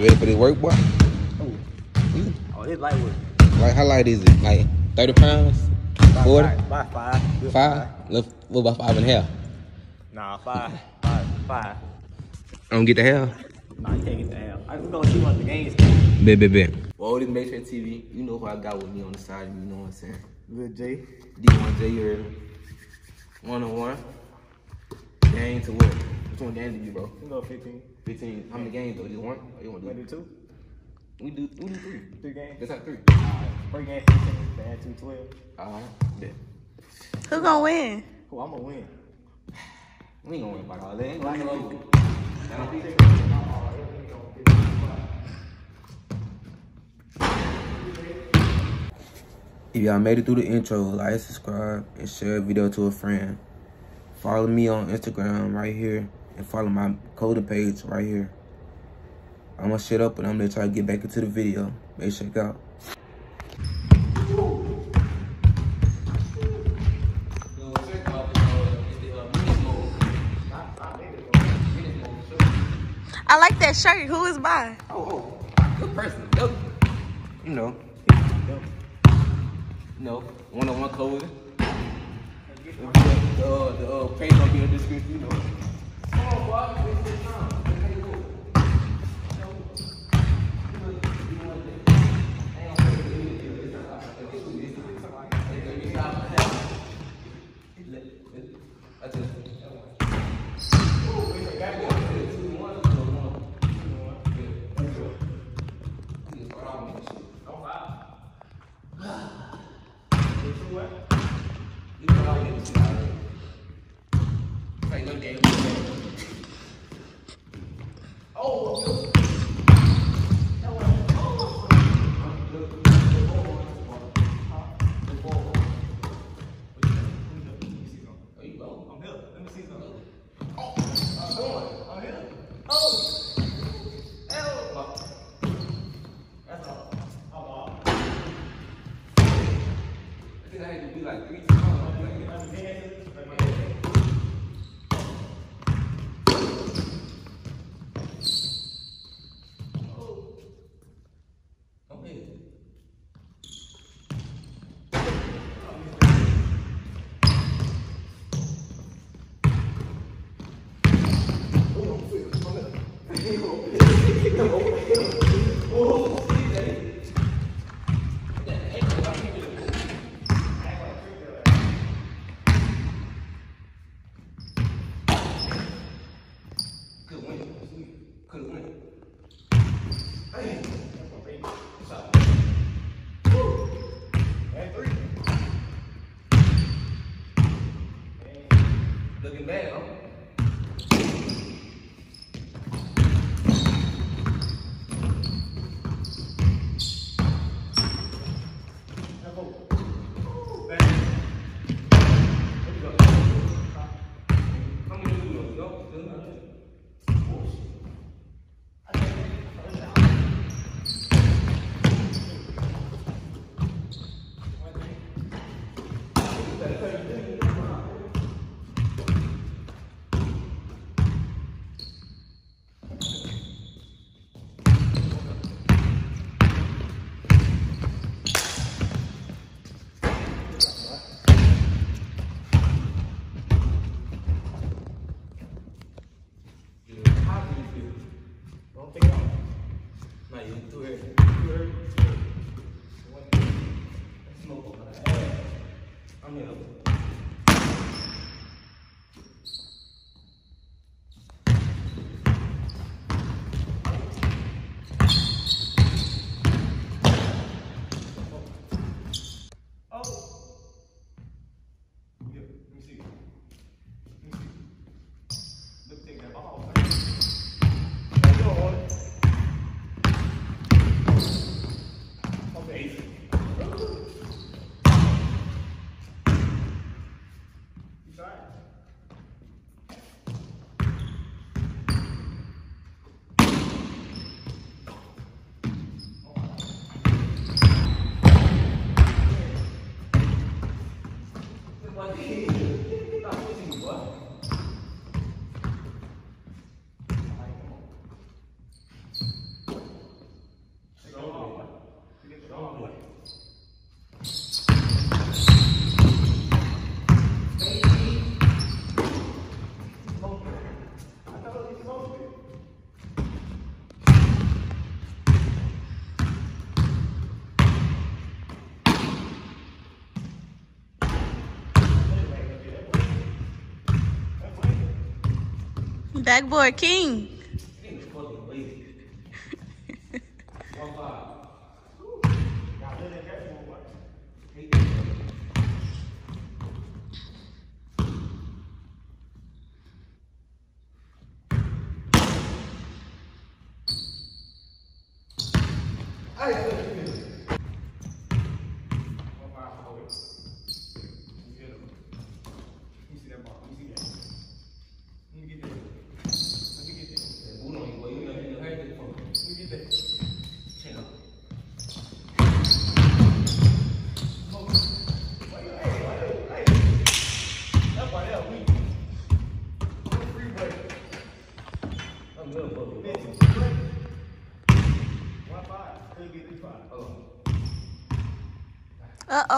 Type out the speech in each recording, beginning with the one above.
You ready for this work, boy? Oh, You, oh this light work. like, how light is it? Like 30 pounds? About 40? Five, about five. Good Five? Look, what about five and a half? Nah, five. Five. Five. I don't get the hell. Nah, you can't get the half. I was gonna see what the game's Bet, bet, bet. Well, this Mayshack TV, you know who I got with me on the side, you know what I'm saying? Good J. D1J, you heard me. One on one. Game to what? Which one game you, bro? You go 15. 15. How many games though? Just one? Or you want to Wanna do do two? We do, we do three. Three games? Let's have three. First game 15, then add two 12. Alright, bet. Who gonna win? Oh, I'm gonna win. We ain't gonna worry about all that. Ain't gonna worry. If y'all made it through the intro, like, subscribe, and share the video to a friend. Follow me on Instagram right here, and follow my clothing page right here. I'm gonna shut up, and I'm gonna try to get back into the video. Make sure check out. I like that shirt. Who is by? Oh, oh, good person. Dope. You know, you know, one on one clothing. The, the, uh, the uh, page gonna be in the description, you know. Looking bad, backboard king.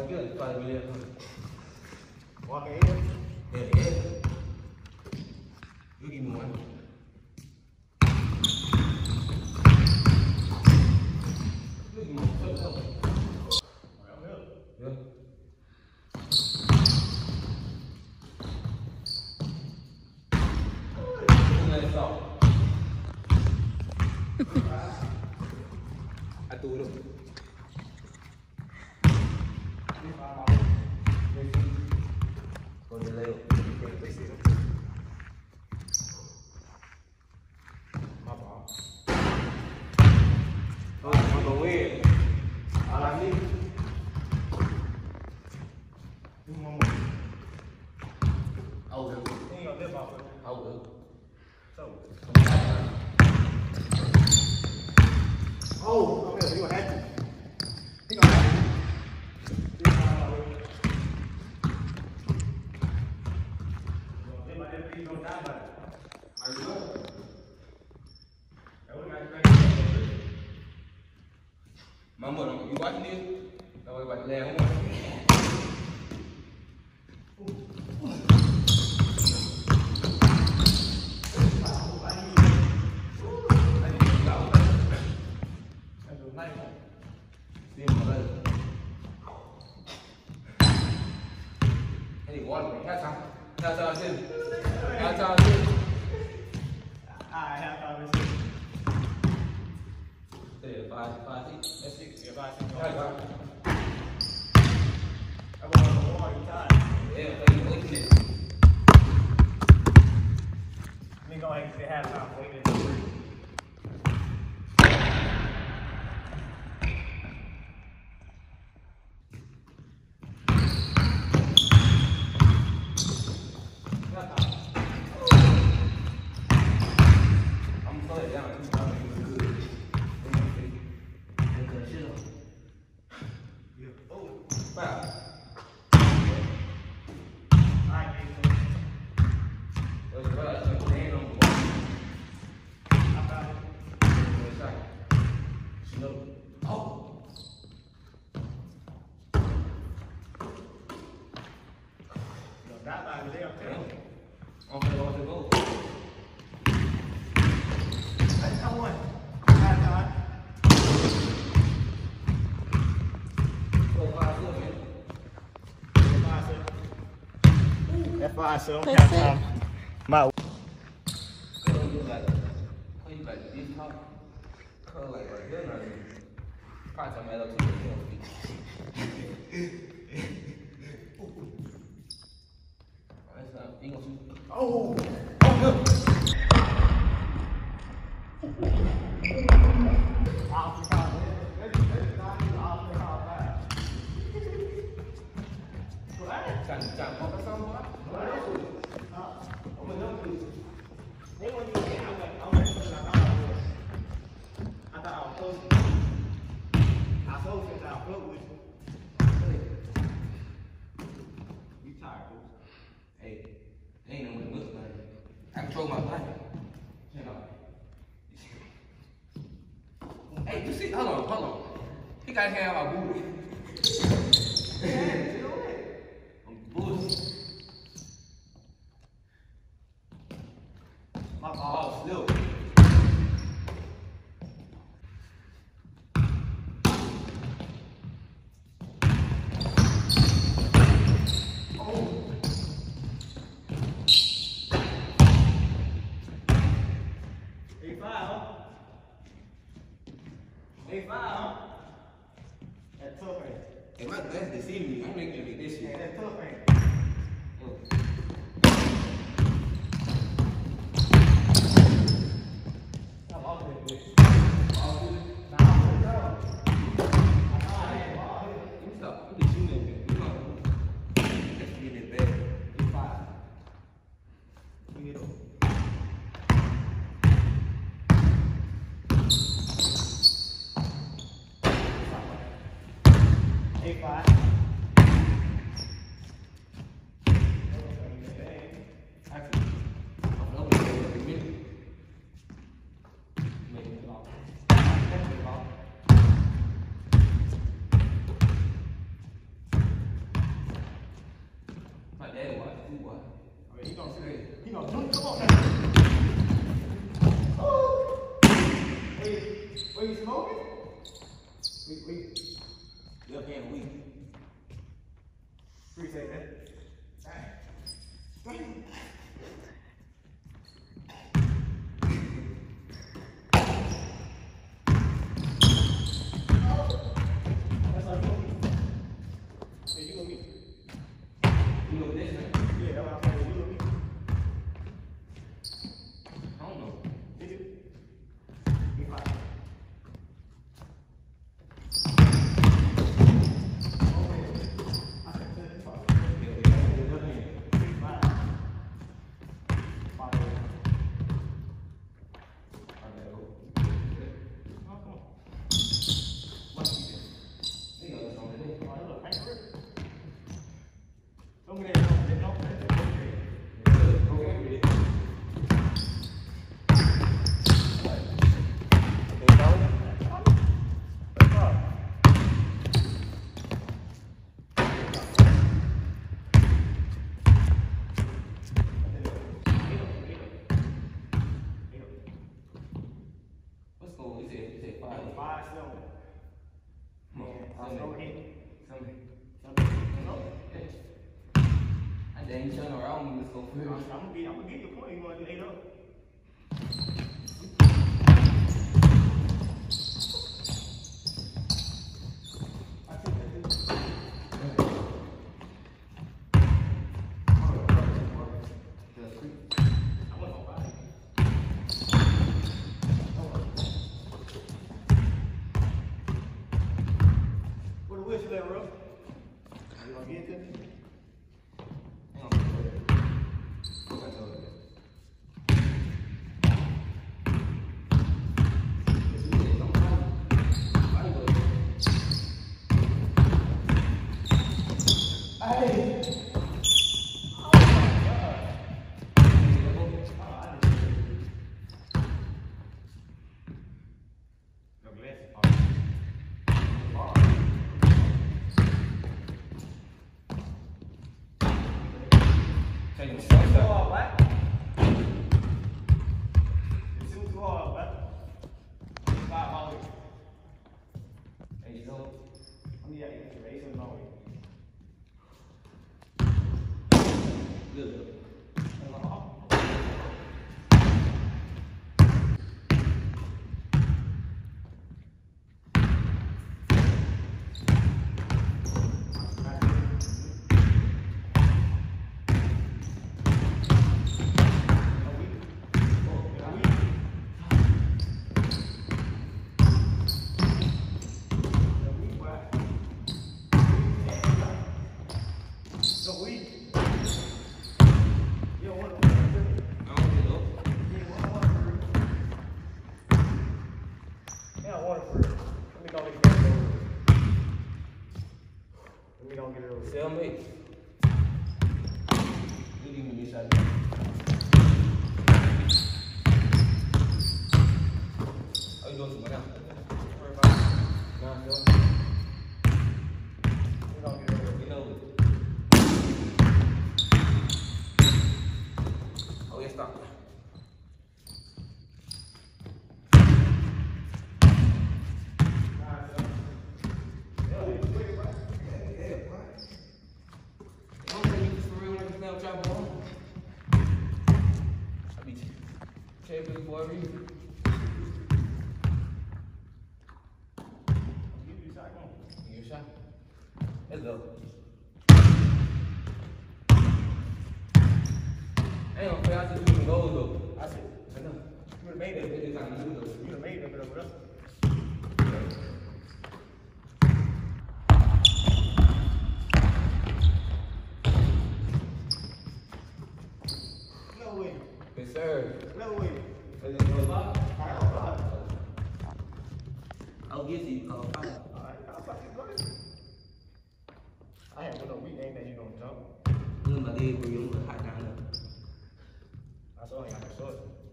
harga 4 bilion tu Wah kaya Eh, eh. Itu gimana? I will. I will. So. Oh, okay, you had to. That's awesome. That bag there, okay. On the on the goal. That's how one. That's how F5, so don't count time. Chanchamos Hey, you see, hold on, hold on. He gotta have a booty. they found a tool print. It might, that's deceiving. They ain't showing around me, let's go for it. I'm, gonna give you a point, you wanna do eight up. and stuff. able to worry 他说你还说什么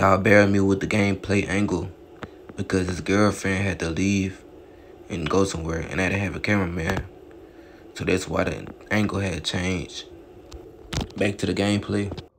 Y'all bear me with the gameplay angle because his girlfriend had to leave and go somewhere and I didn't have a cameraman. So that's why the angle had changed. Back to the gameplay.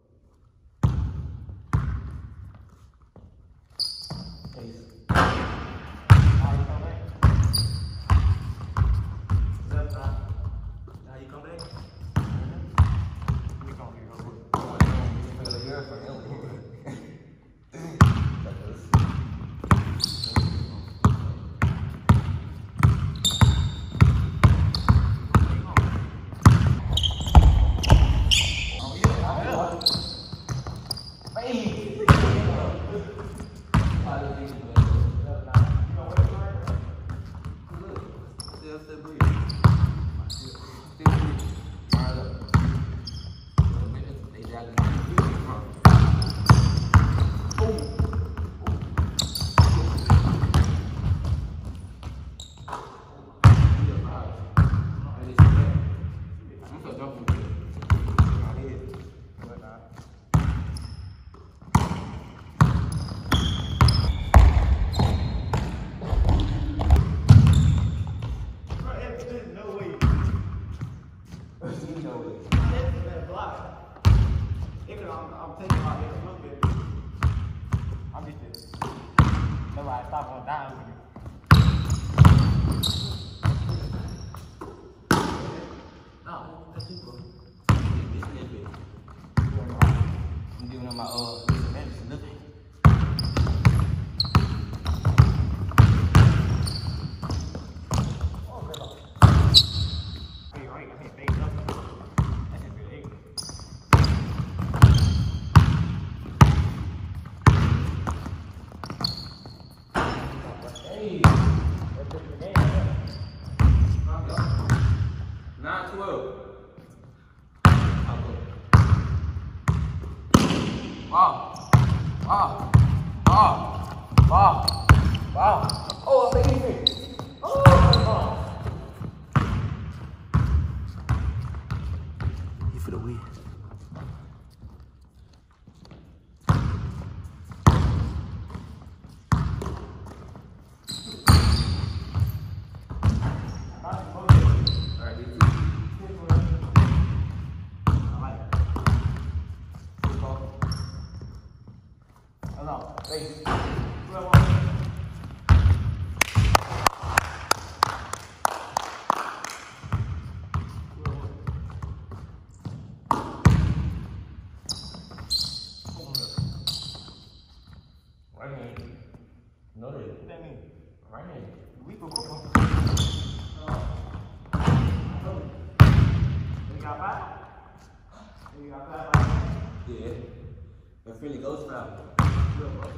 My friendly ghost travel. Good, bro.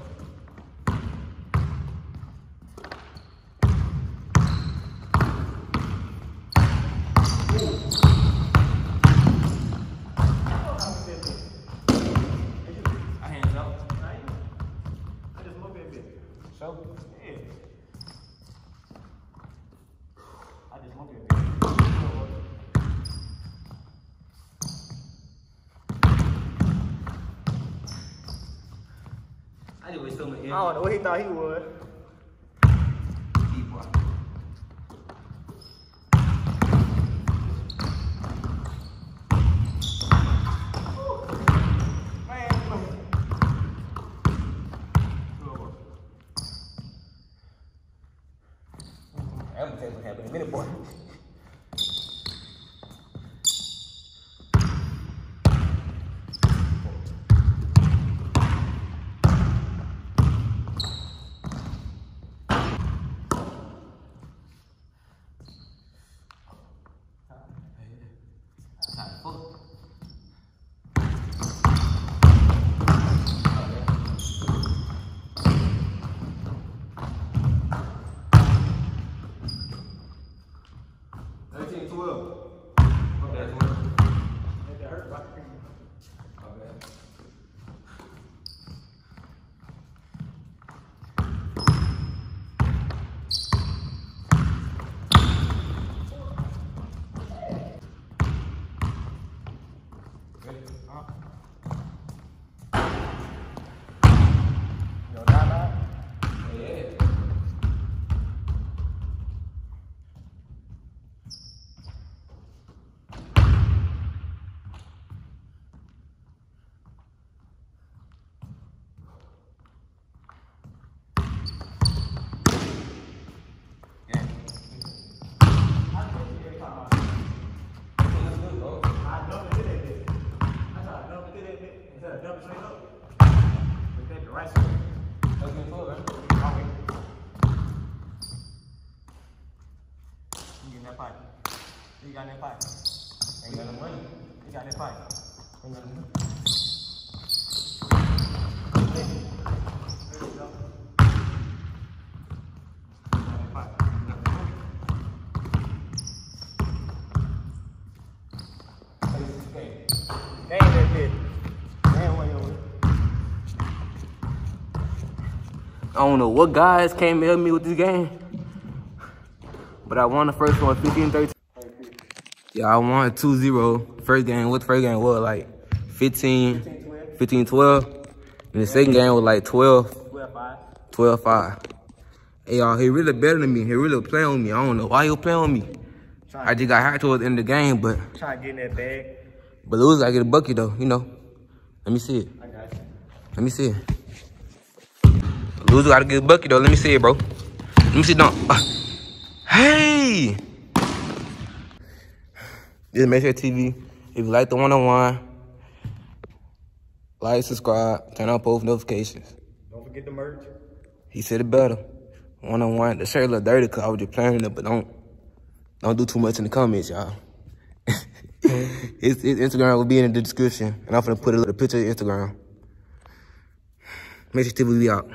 I hands up. I just look at it. So. Yeah. I just look at it. I just wish someone I don't know he thought he would. Deep boy. Man, Good work. I'm gonna tell you what happened in a minute, boy. Thirteen twelve. Okay, twelve. If it hurt, rock your Okay. You know, nah, nah. Yeah. Yeah. I think you every time I- That's good, bro. I dump it to that bitch. I try to dump it to that bitch instead of dump it straight up. But take the right side. That's good, twelve, right? I'll wait. You got that pipe. Ain't got no money. You got that pipe. Ain't got no money. There you go. You got in that pipe. You got that money. Okay. Damn that bitch. Damn what you I don't know what guys came to help me with this game, but I won the first one 15 13. Yeah, I won 2 0. First game, what the first game was like 15, 15 12. And the second game was like 12, 12 5. 12 5. Hey, y'all, he really better than me. He really playing with me. I don't know why he playing with me. I just got hurt towards the end of the game, but Trying to get in that bag. but lose, I get a bucket though, you know. Let me see it. I got you. Let me see it. Loser get a bucket though. Let me see it, bro. Let me see dunk. Uh, hey! This is Mayshack TV. If you like the one-on-one, like, subscribe, turn on post notifications. Don't forget the merch. He said it better. One-on-one. The shirt look dirty because I was just playing it, but don't don't do too much in the comments, y'all. his, his Instagram will be in the description, and I'm gonna put a little picture of Instagram. Mayshack TV be out.